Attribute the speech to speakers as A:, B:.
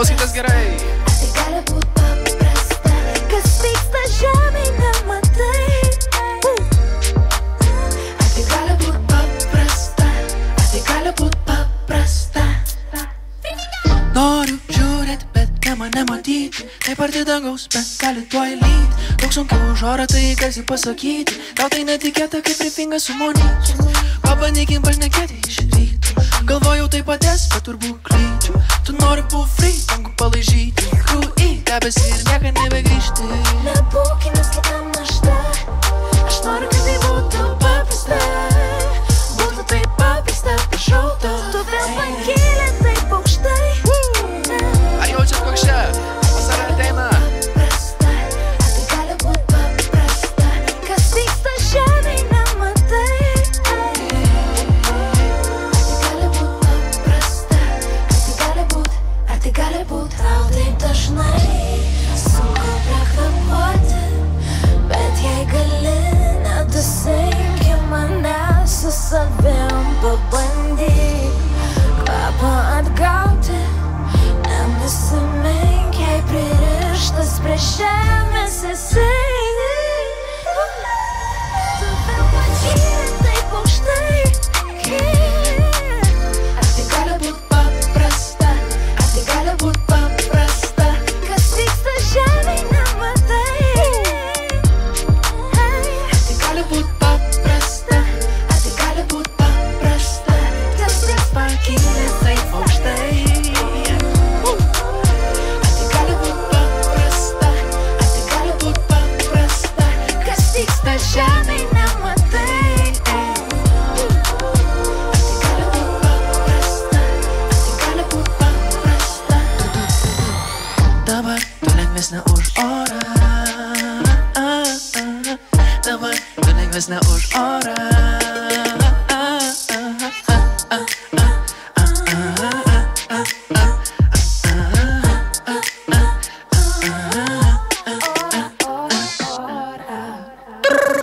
A: jauskitės
B: gerai.
A: Tai gali būti paprasta, kas vyksta žemėje, nematai.
C: Noriu žiūrėti, bet ne mane matyti Taip arti dangaus, bet gali tuo įlyti Daug sunkiau už orą tai garsiai pasakyti Tau tai netikėta, kaip rifingas sumonyti Pabandykim pašnekėti iš ryto Galvojau tai padės, bet turbūt klydžiu Tu nori būti Brigitte, Louis, Tabassine.
A: turbūt tau taip dažnai sunku prakvapuoti, bet jei gali, nedusinki mane su savim pabandyk kvapą atgauti, nenusimink, jei pririštas prie žemės esi. that shining now my thing.
C: Давай, донек весь на уж ора Давай, донек весь на уж ора Grrr.